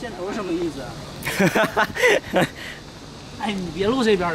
线头什么意思？哎，你别录这边。